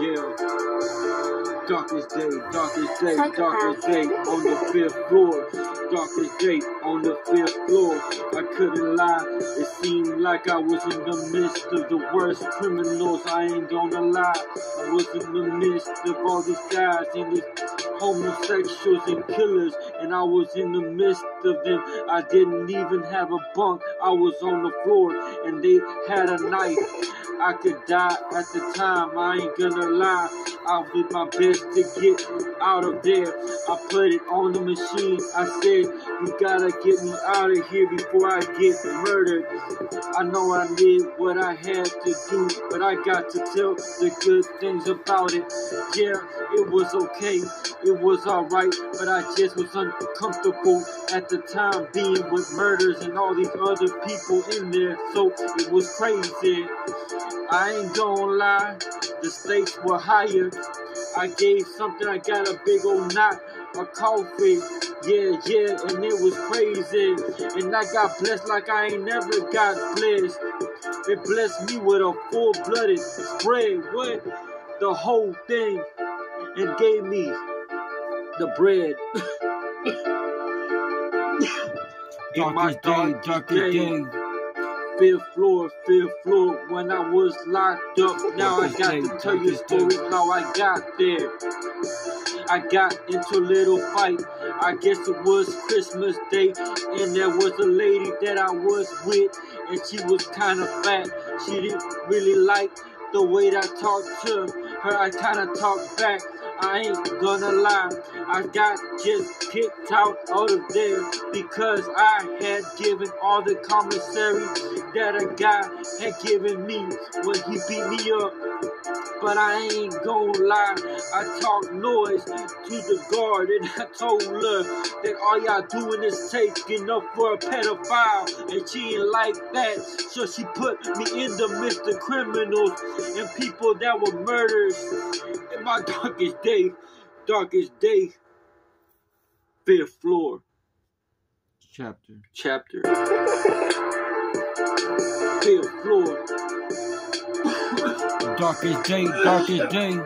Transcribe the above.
Yeah. Darkest day, darkest day, darkest day on the fifth floor. Darkest day on the fifth floor. I couldn't lie, it seemed like I was in the midst of the worst criminals. I ain't gonna lie, I was in the midst of all these guys and these homosexuals and killers, and I was in the midst of them. I didn't even have a bunk, I was on the floor, and they had a knife. I could die at the time, I ain't gonna lie. I did my best to get out of there. I put it on the machine. I said, You gotta get me out of here before I get murdered. I know I did what I had to do, but I got to tell the good things about it. Yeah, it was okay, it was alright, but I just was uncomfortable at the time being with murders and all these other people in there, so it was crazy. I ain't gonna lie, the stakes were higher. I gave something, I got a big old knot of coffee. Yeah, yeah, and it was crazy. And I got blessed like I ain't never got blessed. It blessed me with a full blooded spread. What? The whole thing. And gave me the bread. Darkest day, darkest day. day. Fifth floor, fifth floor, when I was locked up. Now I got to tell you story how I got there. I got into a little fight. I guess it was Christmas Day, and there was a lady that I was with, and she was kind of fat. She didn't really like the way that I talked to her. I kind of talked back. I ain't gonna lie, I got just kicked out of there because I had given all the commissary that a guy had given me when he beat me up. But I ain't gonna lie, I talked noise to the guard and I told her that all y'all doing is taking up for a pedophile and she ain't like that. So she put me in the midst of criminals and people that were murdered in my darkest day, darkest day, fifth floor, Chapter. chapter, fifth floor. Darkest day, darkest day.